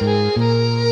Música